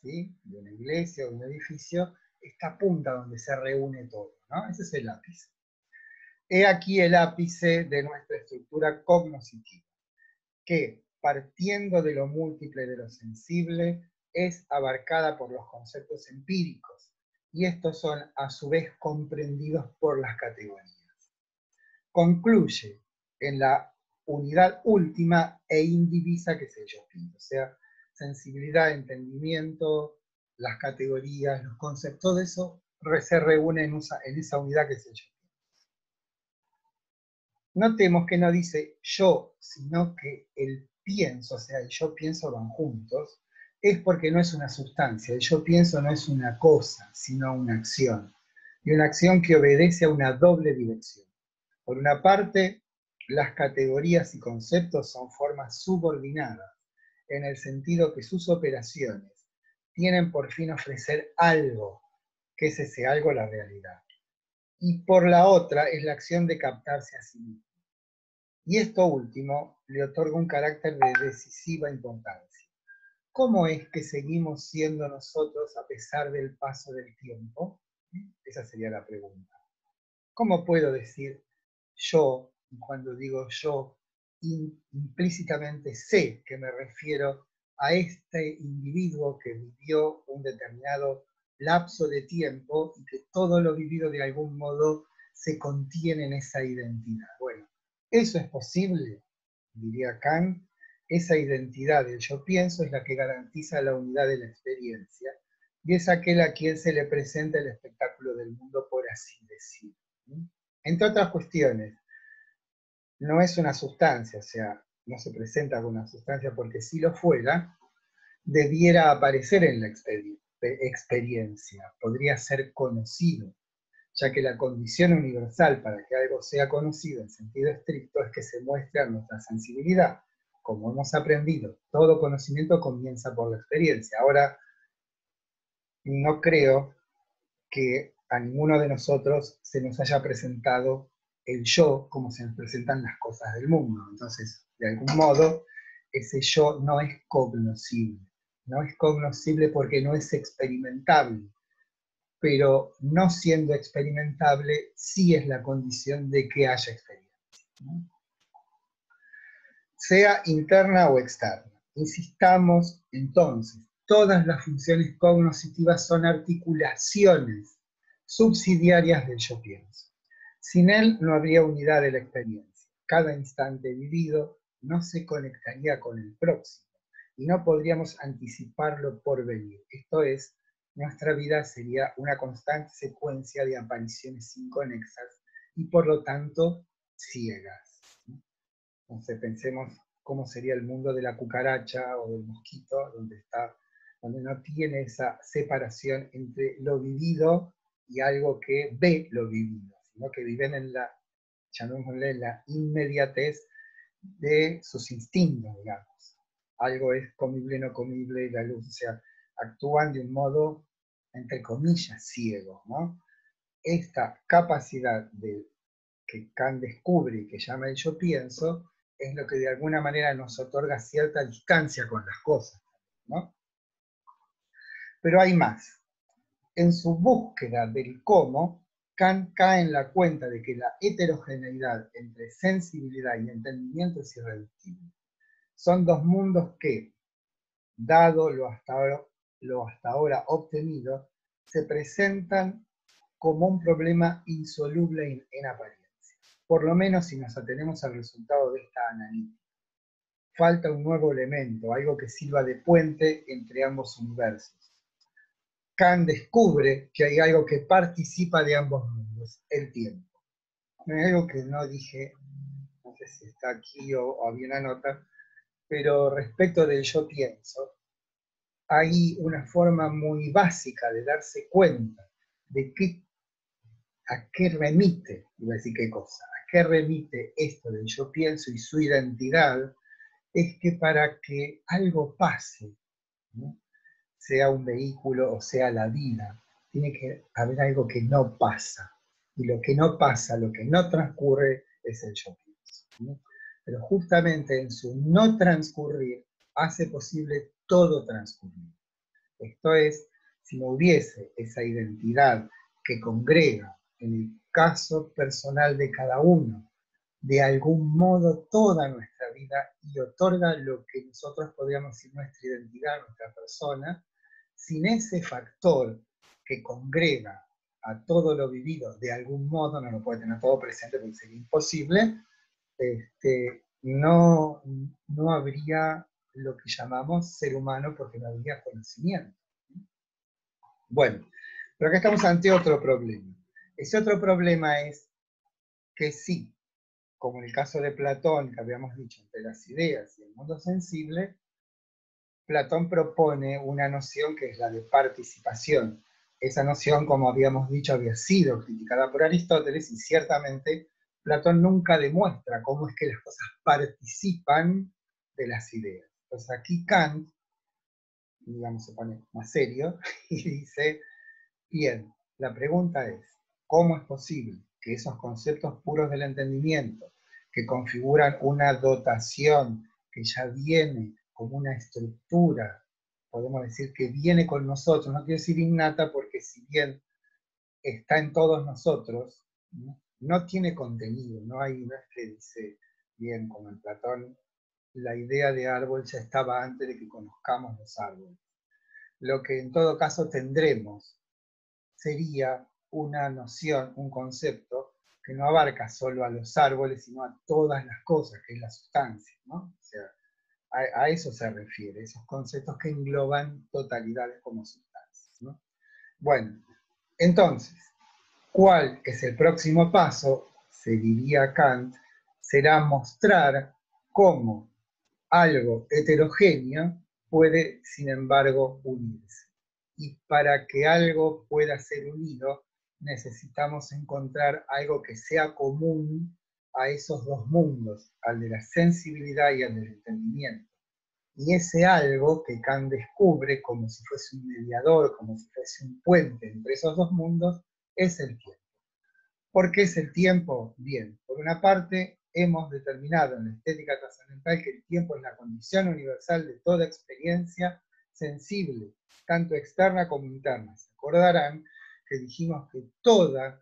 Speaker 1: de una iglesia o de un edificio? Esta punta donde se reúne todo. Ese es el ápice. He aquí el ápice de nuestra estructura cognoscitiva que, partiendo de lo múltiple de lo sensible, es abarcada por los conceptos empíricos, y estos son a su vez comprendidos por las categorías. Concluye en la unidad última e indivisa que se yo o sea, sensibilidad, entendimiento, las categorías, los conceptos, todo eso se reúne en, esa unidad que se yo Notemos que no dice yo, sino que el pienso, o sea, el yo pienso van juntos, es porque no es una sustancia. El yo pienso no es una cosa, sino una acción. Y una acción que obedece a una doble dirección. Por una parte, las categorías y conceptos son formas subordinadas, en el sentido que sus operaciones tienen por fin ofrecer algo, que es ese algo la realidad y por la otra es la acción de captarse a sí mismo. Y esto último le otorga un carácter de decisiva importancia. ¿Cómo es que seguimos siendo nosotros a pesar del paso del tiempo? Esa sería la pregunta. ¿Cómo puedo decir yo, cuando digo yo, implícitamente sé que me refiero a este individuo que vivió un determinado lapso de tiempo y que todo lo vivido de algún modo se contiene en esa identidad. Bueno, eso es posible, diría Kant, esa identidad del yo pienso es la que garantiza la unidad de la experiencia y es aquel a quien se le presenta el espectáculo del mundo, por así decirlo. Entre otras cuestiones, no es una sustancia, o sea, no se presenta como una sustancia porque si lo fuera, debiera aparecer en la experiencia podría ser conocido, ya que la condición universal para que algo sea conocido en sentido estricto es que se muestre a nuestra sensibilidad. Como hemos aprendido, todo conocimiento comienza por la experiencia. Ahora, no creo que a ninguno de nosotros se nos haya presentado el yo como se nos presentan las cosas del mundo. Entonces, de algún modo, ese yo no es cognoscible no es cognoscible porque no es experimentable, pero no siendo experimentable sí es la condición de que haya experiencia. Sea interna o externa. Insistamos entonces, todas las funciones cognitivas son articulaciones subsidiarias del yo pienso. Sin él no habría unidad de la experiencia. Cada instante vivido no se conectaría con el próximo y no podríamos anticiparlo por venir. Esto es, nuestra vida sería una constante secuencia de apariciones inconexas y por lo tanto ciegas. Entonces pensemos cómo sería el mundo de la cucaracha o del mosquito, donde, donde no tiene esa separación entre lo vivido y algo que ve lo vivido, sino que viven en la, llamémosle, la inmediatez de sus instintos, digamos. Algo es comible, no comible, la luz, o sea, actúan de un modo, entre comillas, ciego, ¿no? Esta capacidad de, que Kant descubre y que llama el yo pienso, es lo que de alguna manera nos otorga cierta distancia con las cosas, ¿no? Pero hay más. En su búsqueda del cómo, Kant cae en la cuenta de que la heterogeneidad entre sensibilidad y entendimiento es irreductible. Son dos mundos que, dado lo hasta ahora, lo hasta ahora obtenido, se presentan como un problema insoluble en, apariencia, por lo menos si nos atenemos al resultado de esta analítica. Falta un nuevo elemento, algo que sirva de puente entre ambos universos Kant descubre que hay algo que participa de ambos mundos, el tiempo. Hay algo que no dije, no sé si está aquí o, había una nota, pero respecto del yo pienso, hay una forma muy básica de darse cuenta de qué, a qué remite, iba a decir qué cosa, a qué remite esto del yo pienso y su identidad, es que para que algo pase, ¿no? Sea un vehículo o sea la vida, tiene que haber algo que no pasa. Y lo que no pasa, lo que no transcurre, es el yo. Pero justamente en su no transcurrir hace posible todo transcurrir. Esto es, si no hubiese esa identidad que congrega en el caso personal de cada uno, de algún modo toda nuestra vida y otorga lo que nosotros podríamos decir nuestra identidad, nuestra persona, sin ese factor que congrega a todo lo vivido de algún modo, no lo puede tener todo presente porque sería imposible, este, no, no habría lo que llamamos ser humano porque no habría conocimiento. Bueno, pero acá estamos ante otro problema. Ese otro problema es que sí, como en el caso de Platón, que habíamos dicho, entre las ideas y el mundo sensible, Platón propone una noción que es la de participación. Esa noción, como habíamos dicho, había sido criticada por Aristóteles y ciertamente Platón nunca demuestra cómo es que las cosas participan de las ideas. Entonces aquí Kant, digamos, se pone más serio y dice, bien, la pregunta es, ¿cómo es posible que esos conceptos puros del entendimiento, que configuran una dotación que ya viene como una estructura, podemos decir que viene con nosotros, no quiero decir innata porque si bien está en todos nosotros, no, tiene contenido, no hay, no es que dice, bien, como en Platón, la idea de árbol ya estaba antes de que conozcamos los árboles. Lo que en todo caso tendremos sería una noción, un concepto que no abarca solo a los árboles, sino a todas las cosas, que es la sustancia, ¿no? O sea, a, eso se refiere, esos conceptos que engloban totalidades como sustancias. Bueno, entonces, ¿cuál es el próximo paso? Se diría Kant, será mostrar cómo algo heterogéneo puede, sin embargo, unirse. Y para que algo pueda ser unido, necesitamos encontrar algo que sea común a esos dos mundos, al de la sensibilidad y al del entendimiento. Y ese algo que Kant descubre como si fuese un mediador, como si fuese un puente entre esos dos mundos, es el tiempo. ¿Por qué es el tiempo? Bien, por una parte, hemos determinado en la estética trascendental que el tiempo es la condición universal de toda experiencia sensible, tanto externa como interna. Se acordarán que dijimos que toda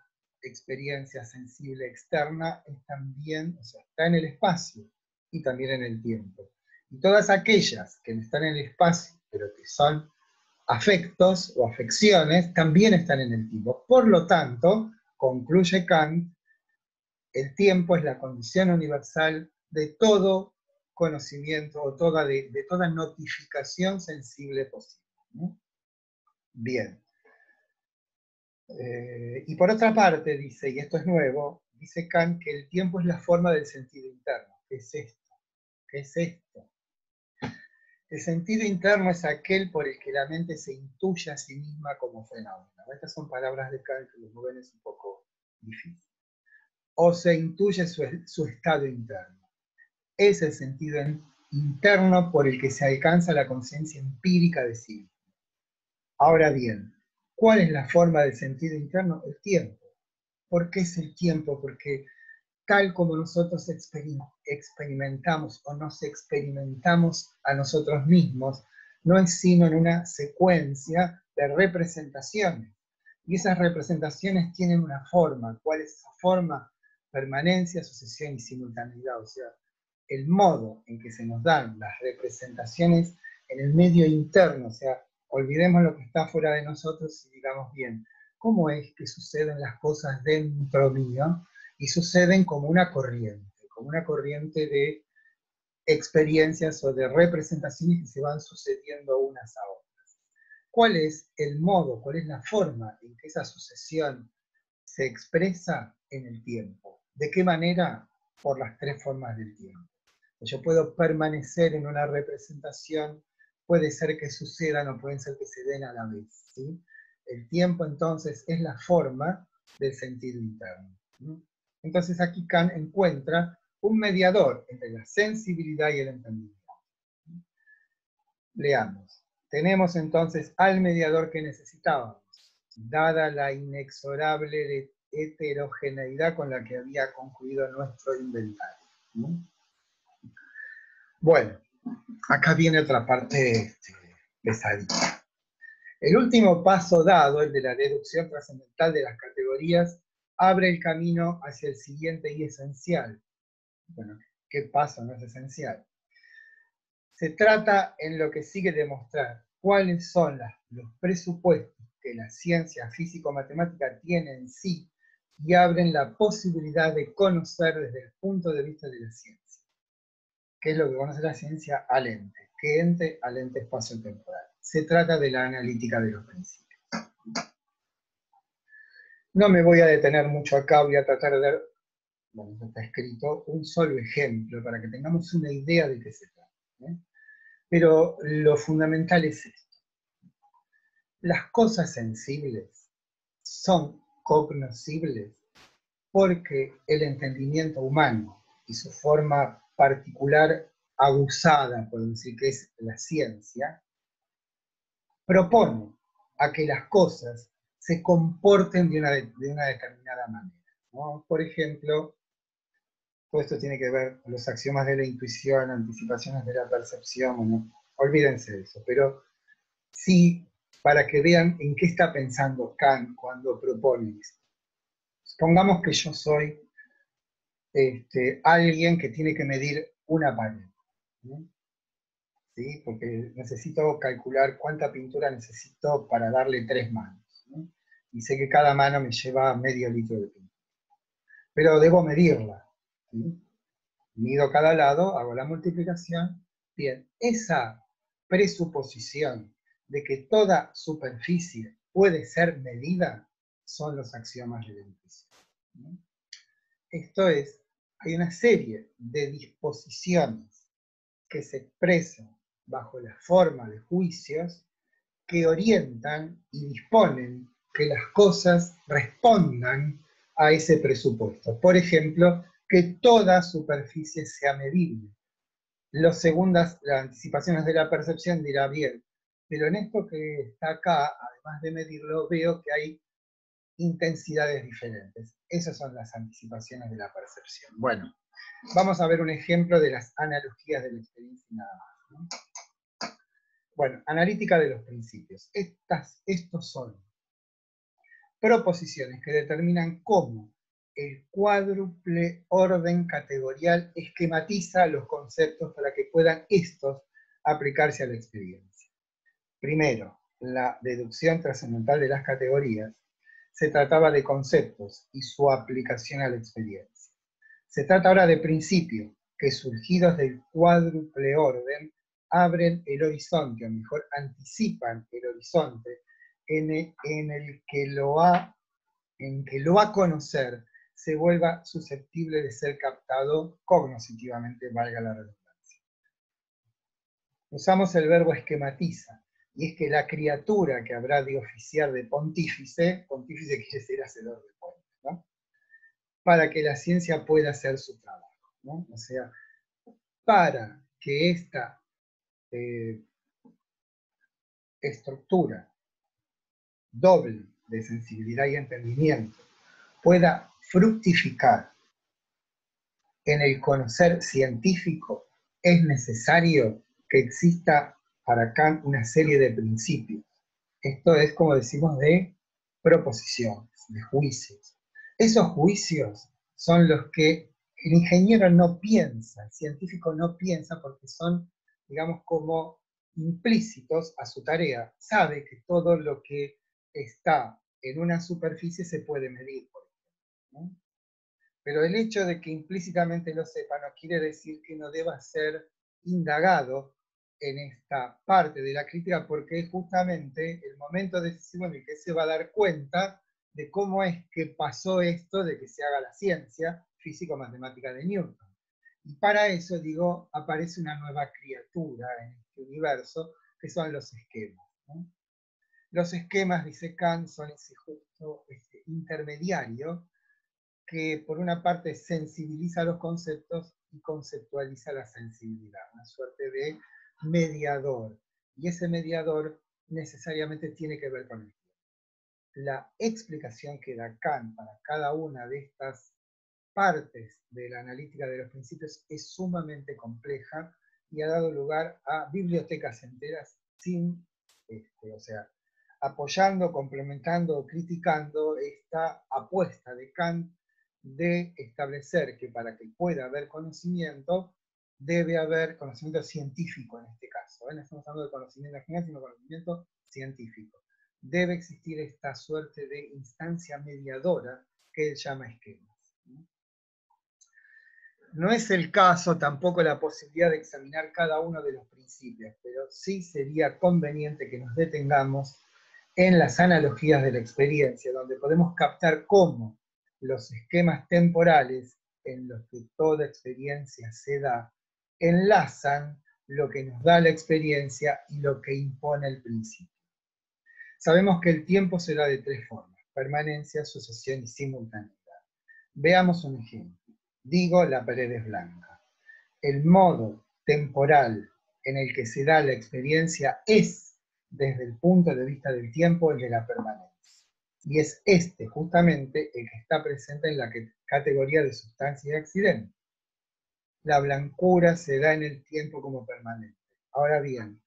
Speaker 1: experiencia sensible externa es también, o sea, está en el espacio y también en el tiempo. Y todas aquellas que no están en el espacio, pero que son afectos o afecciones también están en el tiempo. Por lo tanto, concluye Kant, el tiempo es la condición universal de todo conocimiento o toda de, toda notificación sensible posible. Bien. Eh, y por otra parte, dice, y esto es nuevo, dice Kant que el tiempo es la forma del sentido interno. ¿Qué es esto? ¿Qué es esto? El sentido interno es aquel por el que la mente se intuye a sí misma como fenómeno. Estas son palabras de Kant que los ven es un poco difícil. O se intuye su, su estado interno. Es el sentido interno por el que se alcanza la conciencia empírica de sí. Ahora bien, ¿cuál es la forma del sentido interno? El tiempo. ¿Por qué es el tiempo? Porque tal como nosotros experimentamos o nos experimentamos a nosotros mismos, no es sino en una secuencia de representaciones. Y esas representaciones tienen una forma. ¿Cuál es esa forma? Permanencia, sucesión y simultaneidad. O sea, el modo en que se nos dan las representaciones en el medio interno. O sea, olvidemos lo que está fuera de nosotros y digamos bien, ¿cómo es que suceden las cosas dentro mío? y suceden como una corriente, como una corriente de experiencias o de representaciones que se van sucediendo unas a otras. ¿Cuál es el modo, cuál es la forma en que esa sucesión se expresa en el tiempo? ¿De qué manera? Por las tres formas del tiempo. Yo puedo permanecer en una representación, puede ser que sucedan o pueden ser que se den a la vez. El tiempo entonces es la forma del sentido interno. Entonces aquí Kant encuentra un mediador entre la sensibilidad y el entendimiento. Leamos. Tenemos entonces al mediador que necesitábamos, dada la inexorable heterogeneidad con la que había concluido nuestro inventario. Bueno, acá viene otra parte pesadita. El último paso dado, el de la deducción trascendental de las categorías, abre el camino hacia el siguiente y esencial. Bueno, ¿qué pasa? No es esencial. Se trata en lo que sigue de mostrar cuáles son los presupuestos que la ciencia físico-matemática tiene en sí y abren la posibilidad de conocer desde el punto de vista de la ciencia. ¿Qué es lo que conoce la ciencia? Al ente. ¿Qué ente? Al ente espacio-temporal. Se trata de la analítica de los principios. No me voy a detener mucho acá, voy a tratar de dar, bueno, está escrito, un solo ejemplo para que tengamos una idea de qué se trata. ¿eh? Pero lo fundamental es esto. Las cosas sensibles son cognoscibles porque el entendimiento humano y su forma particular abusada, por decir que es la ciencia, propone a que las cosas se comporten de una, de una determinada manera. Por ejemplo, todo esto tiene que ver con los axiomas de la intuición, anticipaciones de la percepción, olvídense de eso, pero sí para que vean en qué está pensando Kant cuando propone esto. Supongamos que yo soy este, alguien que tiene que medir una pared. ¿Sí? Porque necesito calcular cuánta pintura necesito para darle tres manos y sé que cada mano me lleva medio litro de pintura. Pero debo medirla. Mido cada lado, hago la multiplicación. Bien, esa presuposición de que toda superficie puede ser medida son los axiomas de intuición. Esto es, hay una serie de disposiciones que se expresan bajo la forma de juicios que orientan y disponen que las cosas respondan a ese presupuesto. Por ejemplo, que toda superficie sea medible. Los segundas, las anticipaciones de la percepción dirá bien, pero en esto que está acá, además de medirlo, veo que hay intensidades diferentes. Esas son las anticipaciones de la percepción. Bueno, vamos a ver un ejemplo de las analogías de la experiencia y nada más. Bueno, analítica de los principios. Estas, estos son proposiciones que determinan cómo el cuádruple orden categorial esquematiza los conceptos para que puedan estos aplicarse a la experiencia. Primero, la deducción trascendental de las categorías, se trataba de conceptos y su aplicación a la experiencia. Se trata ahora de principios que surgidos del cuádruple orden abren el horizonte, o mejor, anticipan el horizonte en el, que lo ha, en que lo a conocer se vuelva susceptible de ser captado cognitivamente, valga la redundancia. Usamos el verbo esquematiza, y es que la criatura que habrá de oficiar de pontífice, pontífice quiere decir hacedor de cuentas, ¿no? para que la ciencia pueda hacer su trabajo. ¿no? O sea, para que esta eh, estructura doble de sensibilidad y entendimiento pueda fructificar en el conocer científico, es necesario que exista para Kant una serie de principios. Esto es, como decimos, de proposiciones, de juicios. Esos juicios son los que el ingeniero no piensa, el científico no piensa porque son, digamos, como implícitos a su tarea. Sabe que todo lo que está en una superficie se puede medir. Pero el hecho de que implícitamente lo sepa no quiere decir que no deba ser indagado en esta parte de la crítica porque es justamente el momento decisivo en el que se va a dar cuenta de cómo es que pasó esto de que se haga la ciencia físico-matemática de Newton. Y para eso, digo, aparece una nueva criatura en este universo, que son los esquemas. Los esquemas, dice Kant, son ese justo ese intermediario que por una parte sensibiliza los conceptos y conceptualiza la sensibilidad, una suerte de mediador. Y ese mediador necesariamente tiene que ver con el. La explicación que da Kant para cada una de estas partes de la analítica de los principios es sumamente compleja y ha dado lugar a bibliotecas enteras sin, este, o sea, apoyando, complementando, criticando esta apuesta de Kant de establecer que para que pueda haber conocimiento, debe haber conocimiento científico en este caso. ¿eh? No estamos hablando de conocimiento general, sino conocimiento científico. Debe existir esta suerte de instancia mediadora que él llama esquemas. No es el caso tampoco la posibilidad de examinar cada uno de los principios, pero sí sería conveniente que nos detengamos en las analogías de la experiencia, donde podemos captar cómo los esquemas temporales en los que toda experiencia se da enlazan lo que nos da la experiencia y lo que impone el principio. Sabemos que el tiempo se da de tres formas, permanencia, sucesión y simultaneidad. Veamos un ejemplo. Digo, la pared es blanca. El modo temporal en el que se da la experiencia es, desde el punto de vista del tiempo, el de la permanencia. Y es este justamente el que está presente en la categoría de sustancia y accidente la blancura se da en el tiempo como permanente. Ahora bien,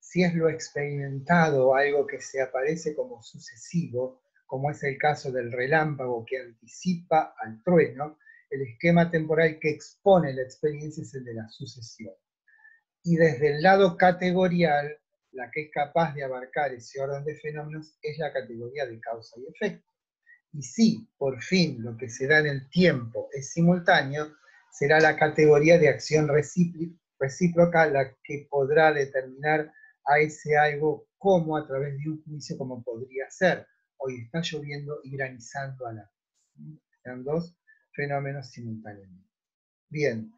Speaker 1: si es lo experimentado algo que se aparece como sucesivo, como es el caso del relámpago que anticipa al trueno, el esquema temporal que expone la experiencia es el de la sucesión. Y desde el lado categorial, la que es capaz de abarcar ese orden de fenómenos es la categoría de causa y efecto. Y si, por fin, lo que se da en el tiempo es simultáneo, será la categoría de acción recíproca la que podrá determinar a ese algo como a través de un juicio como podría ser. Hoy está lloviendo y granizando a la. Sean dos fenómenos simultáneamente. Bien,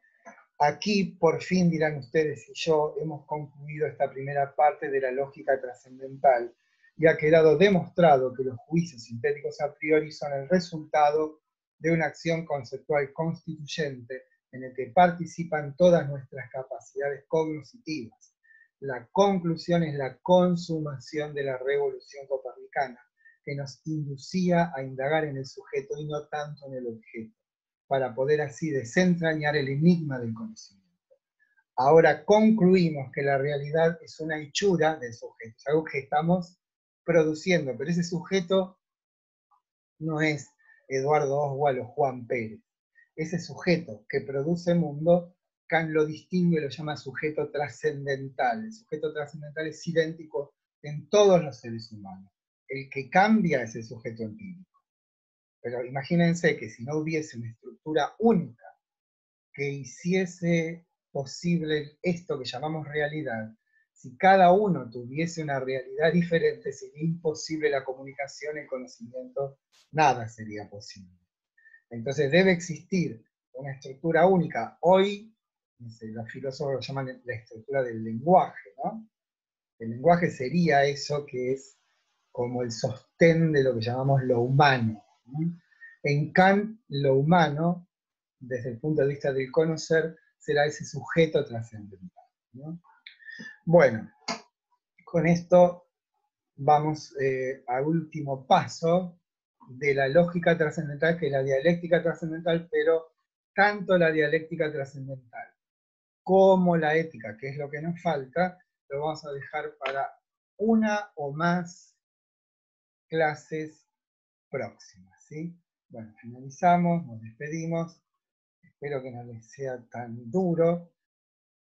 Speaker 1: aquí por fin dirán ustedes y yo, hemos concluido esta primera parte de la lógica trascendental y ha quedado demostrado que los juicios sintéticos a priori son el resultado de una acción conceptual constituyente en el que participan todas nuestras capacidades cognitivas. La conclusión es la consumación de la revolución copernicana, que nos inducía a indagar en el sujeto y no tanto en el objeto, para poder así desentrañar el enigma del conocimiento. Ahora concluimos que la realidad es una hechura del sujeto, es algo que estamos produciendo, pero ese sujeto no es Eduardo Oswald o Juan Pérez. Ese sujeto que produce mundo, Kant lo distingue y lo llama sujeto trascendental. El sujeto trascendental es idéntico en todos los seres humanos. El que cambia es el sujeto empírico. Pero imagínense que si no hubiese una estructura única que hiciese posible esto que llamamos realidad, si cada uno tuviese una realidad diferente, sería imposible la comunicación, el conocimiento, nada sería posible. Entonces debe existir una estructura única. Hoy, los filósofos lo llaman la estructura del lenguaje, ¿no? El lenguaje sería eso que es como el sostén de lo que llamamos lo humano. En Kant, lo humano, desde el punto de vista del conocer, será ese sujeto trascendental. Bueno, con esto vamos eh, al último paso de la lógica trascendental, que es la dialéctica trascendental, pero tanto la dialéctica trascendental como la ética, que es lo que nos falta, lo vamos a dejar para una o más clases próximas. ¿sí? Bueno, finalizamos, nos despedimos. Espero que no les sea tan duro.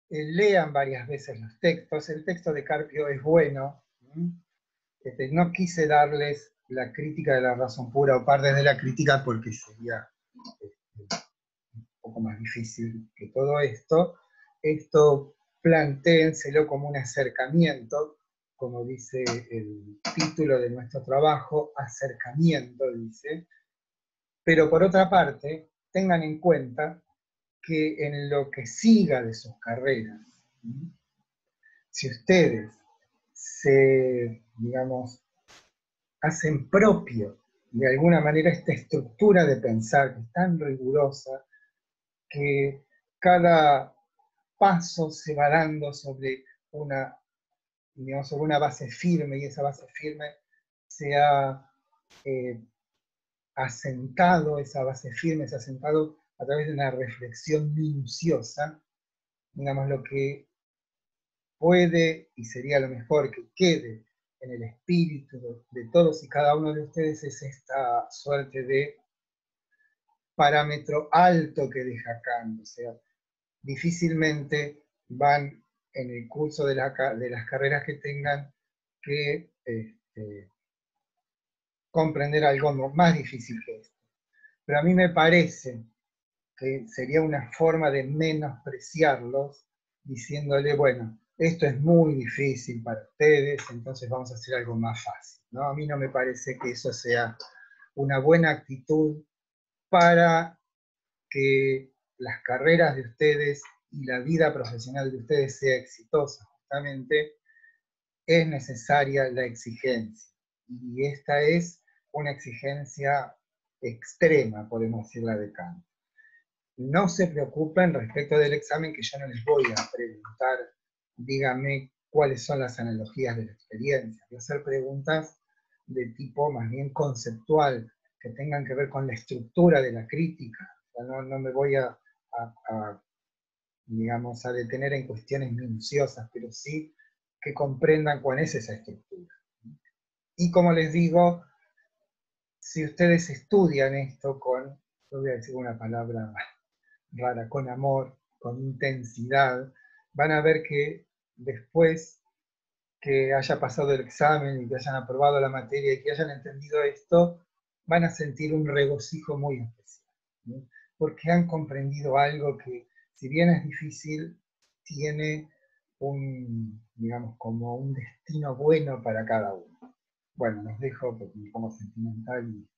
Speaker 1: Eh, lean varias veces los textos. El texto de Carpio es bueno. Este, no quise darles la crítica de la razón pura o parte de la crítica porque sería este, un poco más difícil que todo esto. Esto plantéenselo como un acercamiento, como dice el título de nuestro trabajo, acercamiento, dice. Pero por otra parte, tengan en cuenta que en lo que siga de sus carreras, si ustedes se, digamos, hacen propio de alguna manera esta estructura de pensar que es tan rigurosa, que cada paso se va dando sobre una, digamos, sobre una base firme y esa base firme se ha eh, asentado, esa base firme se ha asentado a través de una reflexión minuciosa, digamos, lo que puede y sería lo mejor que quede en el espíritu de todos y cada uno de ustedes es esta suerte de parámetro alto que deja Kant. O sea, difícilmente van en el curso de, las carreras que tengan que este, comprender algo más difícil que esto. Pero a mí me parece que sería una forma de menospreciarlos diciéndole, bueno, esto es muy difícil para ustedes, entonces vamos a hacer algo más fácil. ¿no? A mí no me parece que eso sea una buena actitud para que las carreras de ustedes y la vida profesional de ustedes sea exitosa. Justamente es necesaria la exigencia. Y esta es una exigencia extrema, podemos decirla de Kant. No se preocupen respecto del examen, que yo no les voy a preguntar dígame cuáles son las analogías de la experiencia. Voy a hacer preguntas de tipo más bien conceptual, que tengan que ver con la estructura de la crítica. no, me voy a, digamos, a detener en cuestiones minuciosas, pero sí que comprendan cuál es esa estructura. Y como les digo, si ustedes estudian esto con, voy a decir una palabra rara, con amor, con intensidad, van a ver que después que haya pasado el examen y que hayan aprobado la materia y que hayan entendido esto, van a sentir un regocijo muy especial, porque han comprendido algo que, si bien es difícil, tiene un, digamos, como un destino bueno para cada uno. Bueno, los dejo porque me pongo sentimental y